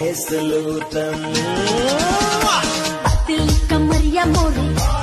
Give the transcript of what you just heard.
Este lutam. Te luca María Morri.